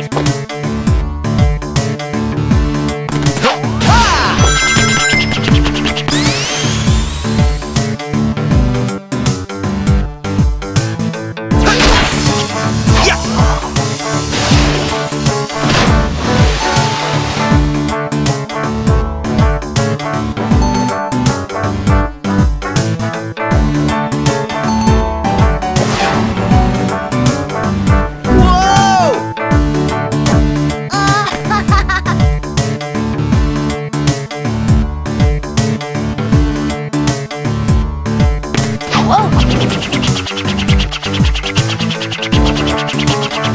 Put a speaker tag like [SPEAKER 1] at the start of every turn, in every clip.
[SPEAKER 1] life.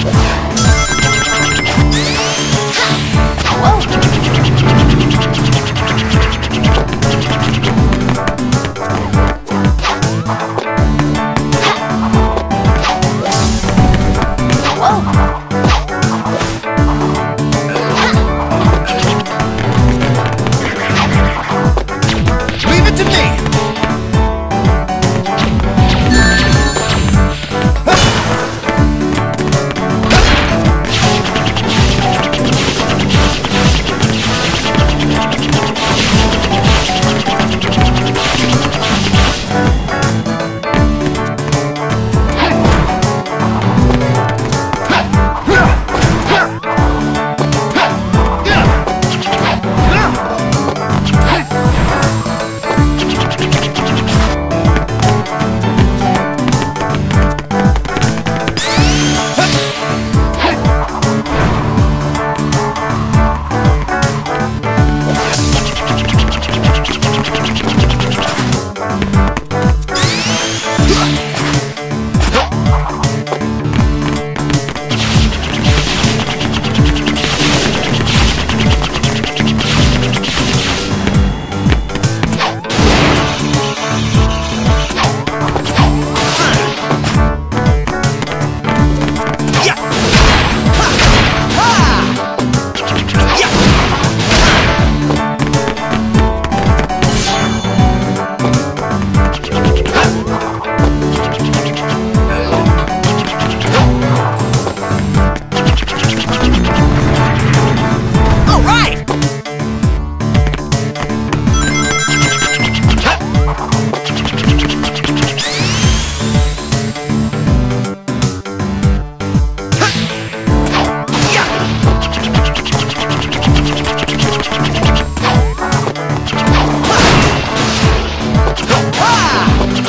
[SPEAKER 1] you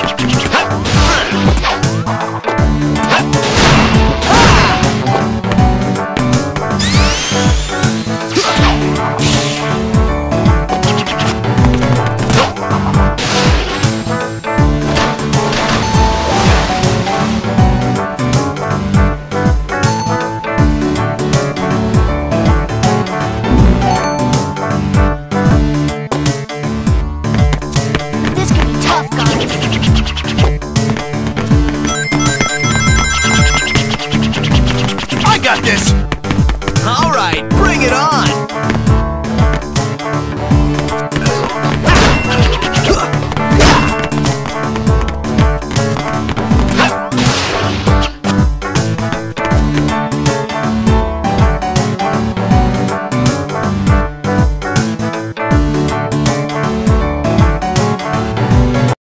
[SPEAKER 1] Thank you.